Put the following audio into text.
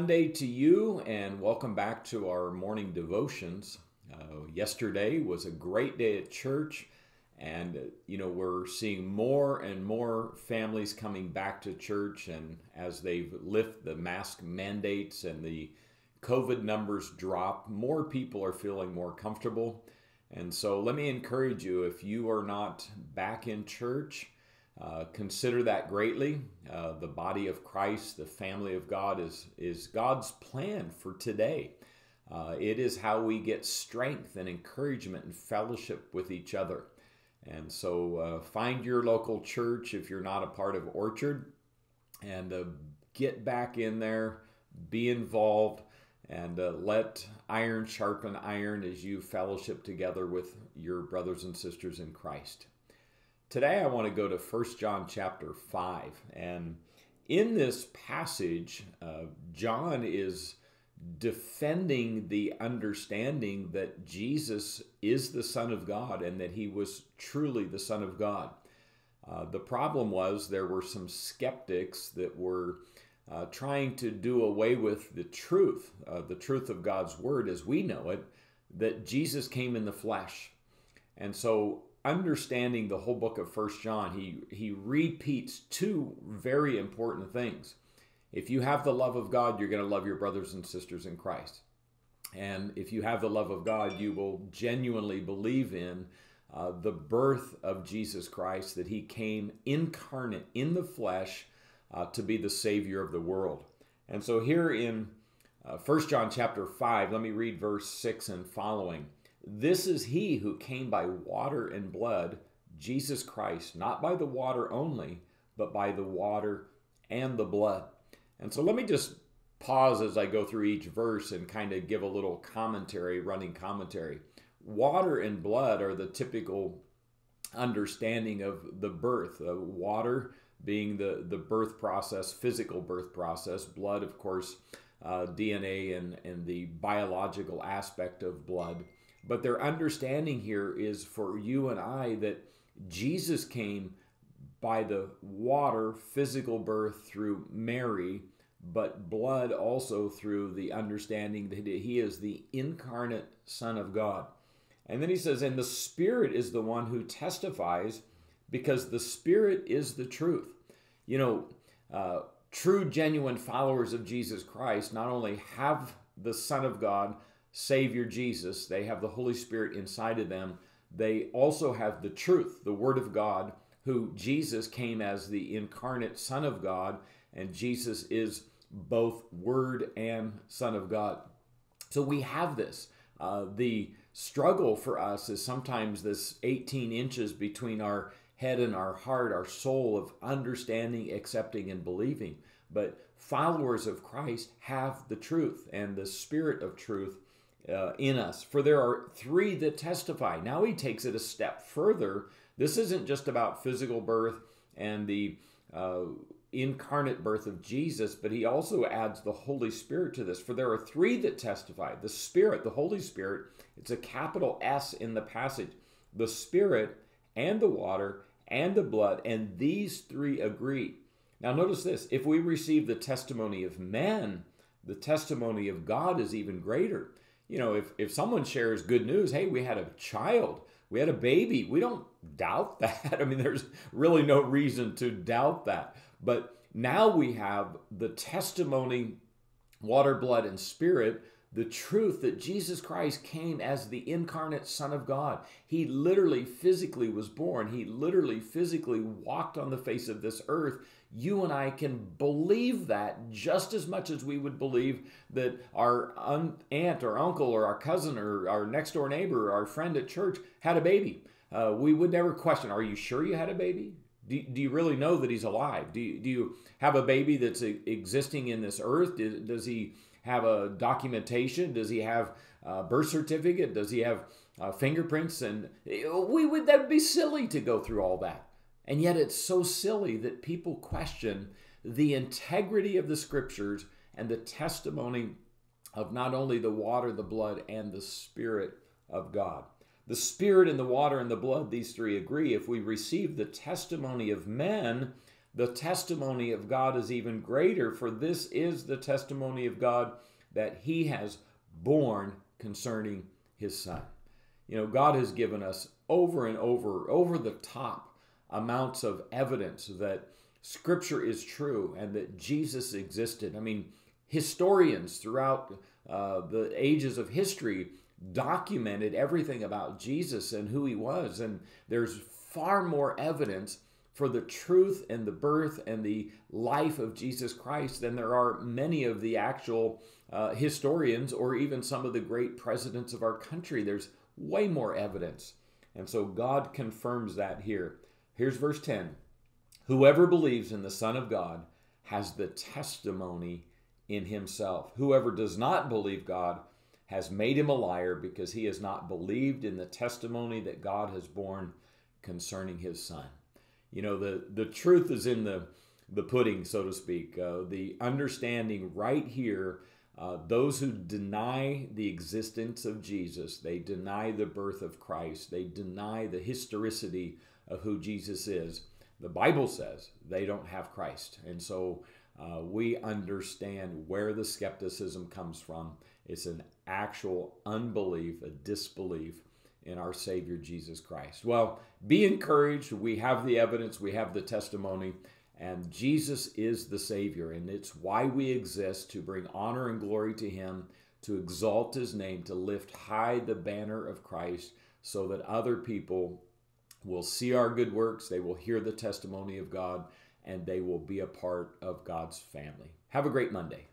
Monday to you, and welcome back to our morning devotions. Uh, yesterday was a great day at church, and you know we're seeing more and more families coming back to church, and as they lift the mask mandates and the COVID numbers drop, more people are feeling more comfortable. And so, let me encourage you if you are not back in church uh, consider that greatly. Uh, the body of Christ, the family of God, is, is God's plan for today. Uh, it is how we get strength and encouragement and fellowship with each other. And so uh, find your local church if you're not a part of Orchard and uh, get back in there, be involved, and let iron sharpen iron as you fellowship together with your brothers and sisters in Christ. Today I want to go to 1 John chapter 5. And in this passage, uh, John is defending the understanding that Jesus is the Son of God and that he was truly the Son of God. Uh, the problem was there were some skeptics that were uh, trying to do away with the truth, uh, the truth of God's Word as we know it, that Jesus came in the flesh. And so understanding the whole book of First John, he he repeats two very important things. If you have the love of God, you're going to love your brothers and sisters in Christ. And if you have the love of God, you will genuinely believe in uh, the birth of Jesus Christ, that he came incarnate in the flesh uh, to be the Savior of the world. And so here in uh, 1 John chapter 5, let me read verse 6 and following. This is he who came by water and blood, Jesus Christ, not by the water only, but by the water and the blood. And so let me just pause as I go through each verse and kind of give a little commentary, running commentary. Water and blood are the typical understanding of the birth. Uh, water being the, the birth process, physical birth process, blood, of course, uh, DNA and, and the biological aspect of blood. But their understanding here is for you and I that Jesus came by the water, physical birth through Mary, but blood also through the understanding that he is the incarnate Son of God. And then he says, and the Spirit is the one who testifies because the Spirit is the truth. You know, uh, true, genuine followers of Jesus Christ not only have the Son of God, Savior Jesus, they have the Holy Spirit inside of them. They also have the truth, the Word of God, who Jesus came as the incarnate Son of God, and Jesus is both Word and Son of God. So we have this. Uh, the struggle for us is sometimes this 18 inches between our head and our heart, our soul of understanding, accepting, and believing. But followers of Christ have the truth and the spirit of truth uh, in us. For there are three that testify. Now he takes it a step further. This isn't just about physical birth and the uh, incarnate birth of Jesus, but he also adds the Holy Spirit to this. For there are three that testify the Spirit, the Holy Spirit, it's a capital S in the passage, the Spirit and the water and the blood, and these three agree. Now, notice this if we receive the testimony of men, the testimony of God is even greater you know, if, if someone shares good news, hey, we had a child, we had a baby, we don't doubt that. I mean, there's really no reason to doubt that. But now we have the testimony, water, blood, and spirit, the truth that Jesus Christ came as the incarnate Son of God. He literally physically was born, He literally physically walked on the face of this earth you and I can believe that just as much as we would believe that our aunt or uncle or our cousin or our next door neighbor or our friend at church had a baby. Uh, we would never question, are you sure you had a baby? Do, do you really know that he's alive? Do you, do you have a baby that's existing in this earth? Does he have a documentation? Does he have a birth certificate? Does he have uh, fingerprints? And we would that would be silly to go through all that. And yet it's so silly that people question the integrity of the scriptures and the testimony of not only the water, the blood, and the Spirit of God. The Spirit and the water and the blood, these three agree. If we receive the testimony of men, the testimony of God is even greater, for this is the testimony of God that he has borne concerning his son. You know, God has given us over and over, over the top amounts of evidence that Scripture is true and that Jesus existed. I mean, historians throughout uh, the ages of history documented everything about Jesus and who he was. And there's far more evidence for the truth and the birth and the life of Jesus Christ than there are many of the actual uh, historians or even some of the great presidents of our country. There's way more evidence. And so God confirms that here. Here's verse 10 Whoever believes in the Son of God has the testimony in himself. Whoever does not believe God has made him a liar because he has not believed in the testimony that God has borne concerning his Son. You know, the, the truth is in the, the pudding, so to speak. Uh, the understanding right here uh, those who deny the existence of Jesus, they deny the birth of Christ, they deny the historicity of who Jesus is. The Bible says they don't have Christ. And so uh, we understand where the skepticism comes from. It's an actual unbelief, a disbelief in our Savior Jesus Christ. Well, be encouraged. We have the evidence, we have the testimony. And Jesus is the Savior, and it's why we exist to bring honor and glory to Him, to exalt His name, to lift high the banner of Christ so that other people will see our good works, they will hear the testimony of God, and they will be a part of God's family. Have a great Monday.